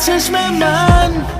touch me none